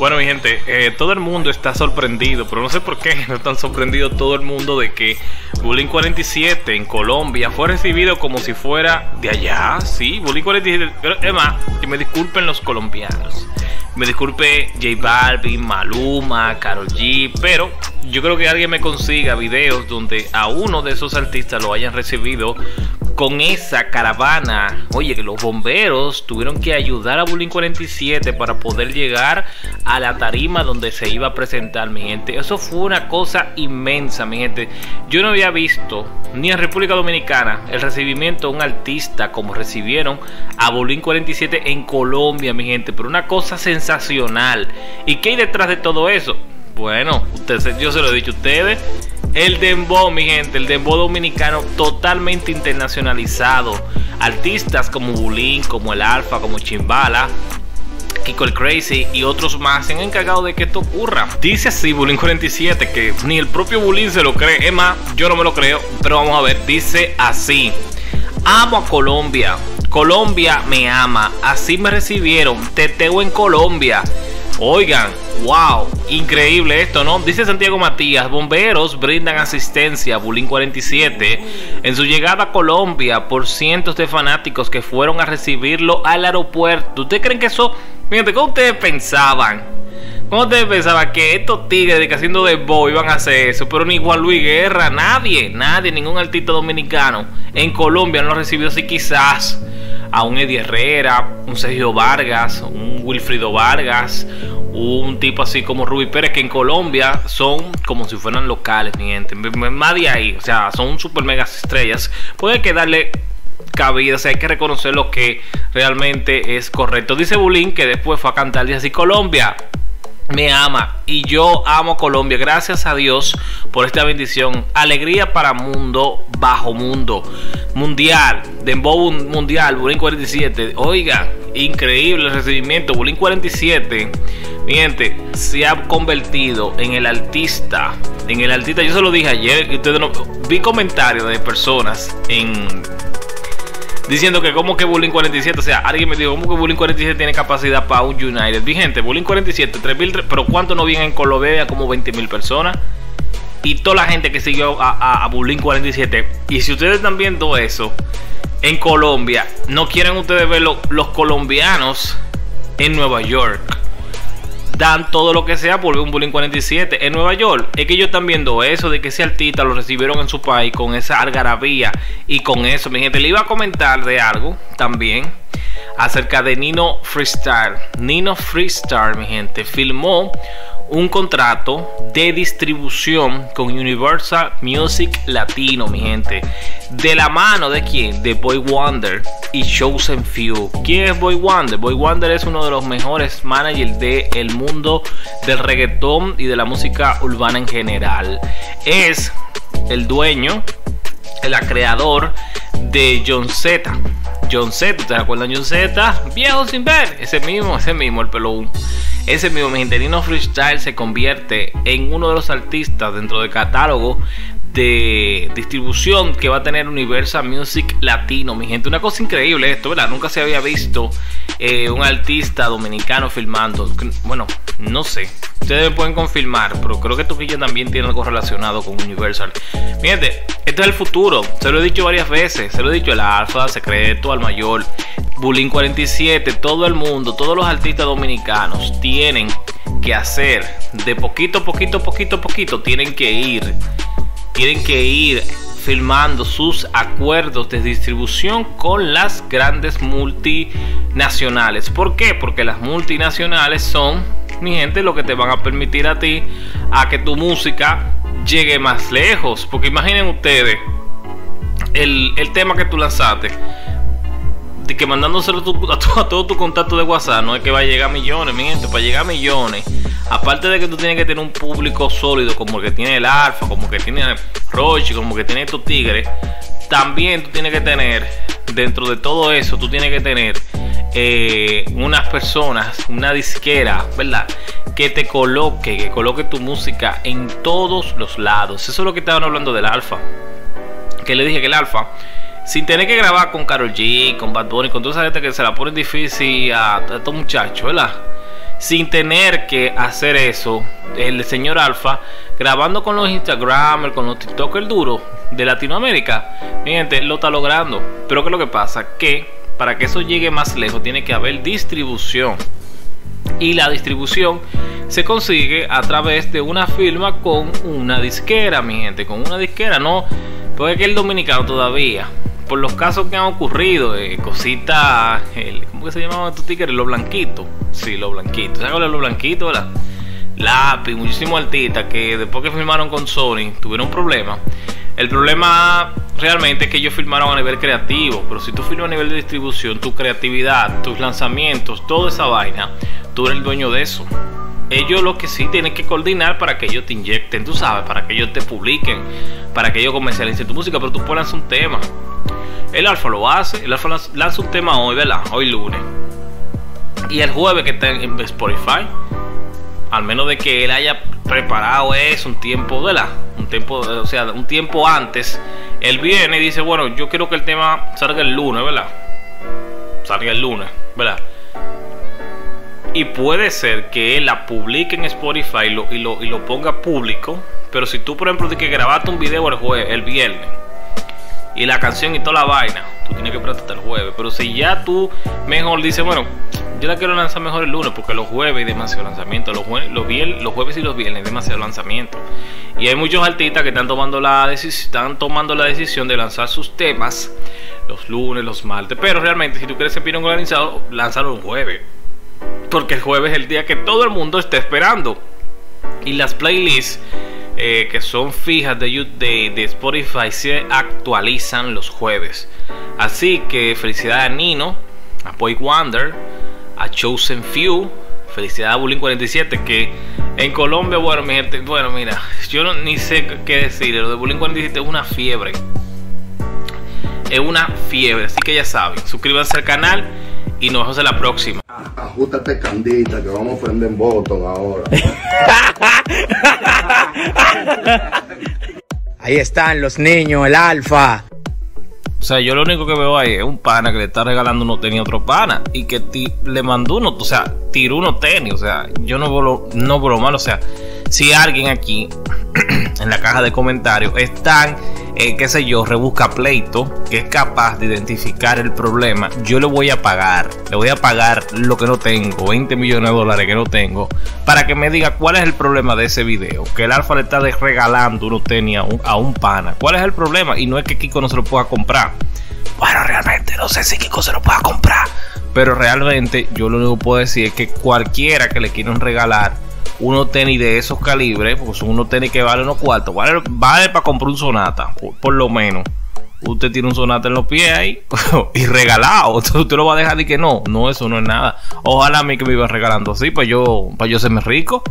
Bueno, mi gente, eh, todo el mundo está sorprendido, pero no sé por qué no están sorprendido todo el mundo de que Bullying 47 en Colombia fue recibido como si fuera de allá, sí, Bullying 47. Pero es más, que me disculpen los colombianos. Me disculpe J Balvin, Maluma, Karol G, pero yo creo que alguien me consiga videos donde a uno de esos artistas lo hayan recibido con esa caravana. Oye, que los bomberos tuvieron que ayudar a Bullying 47 para poder llegar a la tarima donde se iba a presentar, mi gente. Eso fue una cosa inmensa, mi gente. Yo no había visto ni en República Dominicana el recibimiento de un artista como recibieron a Bullying 47 en Colombia, mi gente. Pero una cosa sensacional. ¿Y qué hay detrás de todo eso? Bueno, yo se lo he dicho a ustedes. El dembow, mi gente, el dembow dominicano totalmente internacionalizado. Artistas como Bulín, como el Alfa, como Chimbala, Kiko el Crazy y otros más se han encargado de que esto ocurra. Dice así Bulín 47 que ni el propio Bulín se lo cree. Es más, yo no me lo creo, pero vamos a ver. Dice así. Amo a Colombia. Colombia me ama. Así me recibieron. Teteo en Colombia. Oigan, wow, increíble esto, ¿no? Dice Santiago Matías, bomberos brindan asistencia a Bulín 47 en su llegada a Colombia por cientos de fanáticos que fueron a recibirlo al aeropuerto. ¿Ustedes creen que eso, fíjate, cómo ustedes pensaban? ¿Cómo ustedes pensaban que estos tigres de que haciendo de boy iban a hacer eso? Pero ni Juan Luis Guerra, nadie, nadie, ningún artista dominicano en Colombia no lo recibió así quizás a un Eddie Herrera, un Sergio Vargas, un Wilfrido Vargas, un tipo así como Ruby Pérez, que en Colombia son como si fueran locales, mi gente. Más de ahí, o sea, son super mega estrellas. Puede que darle cabida, o sea, hay que reconocer lo que realmente es correcto. Dice Bulín que después fue a cantar, dice así, Colombia, me ama y yo amo Colombia. Gracias a Dios por esta bendición. Alegría para mundo, bajo mundo. Mundial, Dembow Mundial, Bulín 47. Oiga, increíble el recibimiento. Bulín 47, mi gente, se ha convertido en el artista. En el artista, yo se lo dije ayer. Ustedes no, vi comentarios de personas en diciendo que como que Bullying 47, o sea, alguien me dijo, como que Bullying 47 tiene capacidad para un United. Mi gente, Bullying 47, 3000, pero ¿cuánto no vienen en Colombia? Como 20.000 personas. Y toda la gente que siguió a, a, Bullying 47. Y si ustedes están viendo eso en Colombia, no quieren ustedes ver los colombianos en Nueva York dan todo lo que sea por un Bullying 47 en Nueva York. Es que ellos están viendo eso de que ese artista lo recibieron en su país con esa algarabía y con eso, mi gente. Le iba a comentar de algo también acerca de Nino Freestyle. Nino Freestyle, mi gente, filmó un contrato de distribución con Universal Music Latino, mi gente. De la mano de quién? De Boy Wonder y Chosen Few. ¿Quién es Boy Wonder? Boy Wonder es uno de los mejores managers del mundo del reggaetón y de la música urbana en general. Es el dueño, el creador de John Z. John Z, ¿te acuerdan John Z? Viejo sin ver. Ese mismo, ese mismo, el pelo ese mismo Nino Freestyle se convierte en uno de los artistas dentro del catálogo de distribución que va a tener Universal Music Latino, mi gente. Una cosa increíble esto, ¿verdad? Nunca se había visto eh, un artista dominicano filmando. Bueno, no sé. Ustedes me pueden confirmar, pero creo que Toquilla también tiene algo relacionado con Universal. Miente, esto es el futuro. Se lo he dicho varias veces. Se lo he dicho al Alfa, Secreto, al Mayor, Bulín 47, todo el mundo, todos los artistas dominicanos tienen que hacer de poquito, poquito, poquito, poquito, tienen que ir tienen que ir firmando sus acuerdos de distribución con las grandes multinacionales. ¿Por qué? Porque las multinacionales son, mi gente, lo que te van a permitir a ti a que tu música llegue más lejos. Porque imaginen ustedes el, el tema que tú lanzaste que mandándoselo a, a, todo tu contacto de WhatsApp no es que va a llegar a millones, mi gente, para llegar a millones, aparte de que tú tienes que tener un público sólido como el que tiene el Alfa, como que tiene Roche, como que tiene estos tigres, también tú tienes que tener, dentro de todo eso, tú tienes que tener eh, unas personas, una disquera, ¿verdad? Que te coloque, que coloque tu música en todos los lados. Eso es lo que estaban hablando del Alfa. Que le dije que el Alfa sin tener que grabar con Carol G, con Bad Bunny, con toda esa gente que se la pone difícil a, estos muchachos, ¿verdad? Sin tener que hacer eso. El señor Alfa grabando con los Instagramers, con los TikTokers duros de Latinoamérica. Mi gente, lo está logrando. Pero ¿qué es lo que pasa? Que para que eso llegue más lejos tiene que haber distribución. Y la distribución se consigue a través de una firma con una disquera, mi gente. Con una disquera, no. Porque que el dominicano todavía por los casos que han ocurrido, eh, cositas, ¿cómo que se llamaban estos tigres? Los blanquitos. Sí, los blanquitos. ¿Sabes los blanquitos? Lápiz, muchísimos artistas que después que firmaron con Sony tuvieron problemas. El problema realmente es que ellos firmaron a nivel creativo, pero si tú firmas a nivel de distribución, tu creatividad, tus lanzamientos, toda esa vaina, tú eres el dueño de eso. Ellos lo que sí tienen que coordinar para que ellos te inyecten, tú sabes, para que ellos te publiquen, para que ellos comercialicen tu música, pero tú pones un tema. El Alfa lo hace, el Alfa lanza un tema hoy, ¿verdad? Hoy lunes. Y el jueves que está en Spotify, al menos de que él haya preparado eso un tiempo, ¿verdad? Un tiempo, o sea, un tiempo antes, él viene y dice, bueno, yo quiero que el tema salga el lunes, ¿verdad? Salga el lunes, ¿verdad? Y puede ser que él la publique en Spotify y lo, y lo, y lo ponga público. Pero si tú, por ejemplo, que grabaste un video el jueves, el viernes, y la canción y toda la vaina, tú tienes que esperar hasta el jueves. Pero si ya tú mejor dices, bueno, yo la quiero lanzar mejor el lunes, porque los jueves hay demasiado lanzamiento, los, jueves, los, los jueves y los viernes hay demasiado lanzamiento. Y hay muchos artistas que están tomando, la están tomando la decisión de lanzar sus temas los lunes, los martes. Pero realmente, si tú quieres ser un organizado, lánzalo un jueves. Porque el jueves es el día que todo el mundo está esperando. Y las playlists eh, que son fijas de, de, Spotify se actualizan los jueves. Así que felicidades a Nino, a Boy Wonder, a Chosen Few, felicidades a Bullying 47, que en Colombia, bueno, mi gente, bueno, mira, yo no, ni sé qué decir, lo de Bullying 47 es una fiebre. Es una fiebre, así que ya saben, suscríbanse al canal y nos vemos en la próxima. Ajustate candita que vamos a prender botón ahora. Ahí están los niños, el alfa. O sea, yo lo único que veo ahí es un pana que le está regalando unos tenis a otro pana y que le mandó uno, o sea, tiró unos tenis. O sea, yo no veo no veo malo. O sea, si alguien aquí en la caja de comentarios están, eh, qué sé yo, rebusca pleito, que es capaz de identificar el problema, yo le voy a pagar, le voy a pagar lo que no tengo, 20 millones de dólares que no tengo, para que me diga cuál es el problema de ese video, que el Alfa le está regalando uno tenis a un, a un pana, cuál es el problema, y no es que Kiko no se lo pueda comprar. Bueno, realmente no sé si Kiko se lo pueda comprar, pero realmente yo lo único que puedo decir es que cualquiera que le quieran regalar unos tenis de esos calibres, porque son unos tenis que valen unos cuartos, vale, vale para comprar un sonata, por, lo menos. Usted tiene un sonata en los pies ahí y regalado. Usted lo va a dejar de que no, no, eso no es nada. Ojalá a mí que me iba regalando así para yo, para yo serme rico.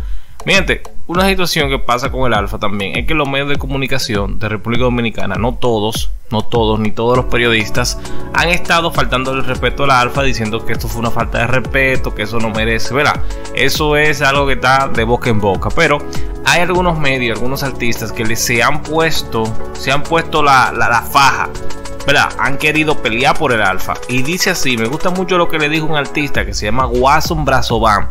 Miente, una situación que pasa con el alfa también es que los medios de comunicación de República Dominicana, no todos, no todos, ni todos los periodistas, han estado faltando el respeto al alfa diciendo que esto fue una falta de respeto, que eso no merece, ¿verdad? Eso es algo que está de boca en boca, pero hay algunos medios, algunos artistas que se han puesto, se han puesto la, la, faja Han querido pelear por el alfa. Y dice así, me gusta mucho lo que le dijo un artista que se llama Watson Brazovan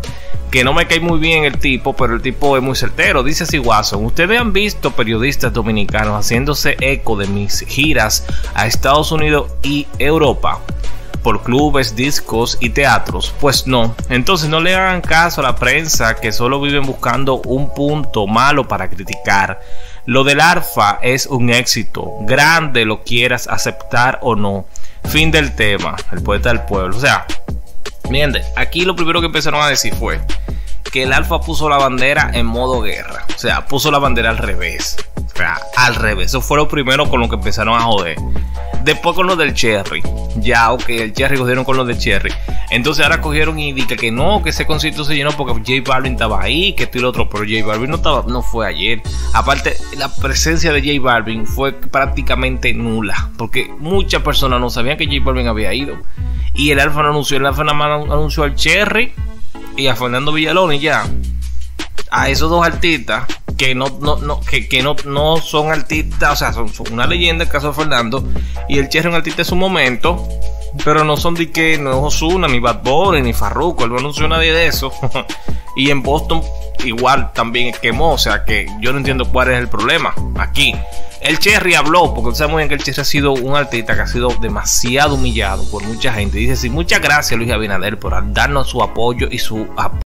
que no me cae muy bien el tipo, pero el tipo es muy certero. Dice así Watson, ustedes han visto periodistas dominicanos haciéndose eco de mis giras a Estados Unidos y Europa por clubes, discos y teatros? Pues no. Entonces no le hagan caso a la prensa que solo viven buscando un punto malo para criticar. Lo del ARFA es un éxito, grande lo quieras aceptar o no. Fin del tema, el poeta del pueblo. O sea, Miren, aquí lo primero que empezaron a decir fue que el Alfa puso la bandera en modo guerra. O sea, puso la bandera al revés. O sea, al revés. Eso fue lo primero con lo que empezaron a joder. Después con lo del Cherry. Ya, ok, el Cherry cogieron con lo del Cherry. Entonces ahora cogieron y dije que no, que ese concierto se llenó porque J Balvin estaba ahí, que esto y lo otro. Pero J Balvin no, estaba, no fue ayer. Aparte, la presencia de J Balvin fue prácticamente nula. Porque muchas personas no sabían que J Balvin había ido. Y el Alfa no anunció, el Alfa nada más anunció al Cherry y a Fernando Villalón y ya. A esos dos artistas que no, no, que, no, no son artistas, o sea, son, una leyenda el caso de Fernando. Y el Cherry es un artista en su momento. Pero no son de que no es Ozuna, ni Bad Bunny, ni Farruko. Él no anunció nadie de eso. y en Boston igual también quemó. O sea que yo no entiendo cuál es el problema aquí. El Cherry habló, porque sabe muy bien que el Cherry ha sido un artista que ha sido demasiado humillado por mucha gente. Dice sí, muchas gracias Luis Abinader por darnos su apoyo y su apoyo